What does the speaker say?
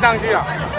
上去啊！